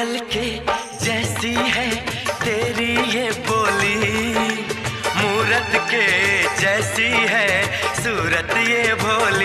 कोयल के जैसी है तेरी ये बोली। मूरत के जैसी है सूरत ये भोली।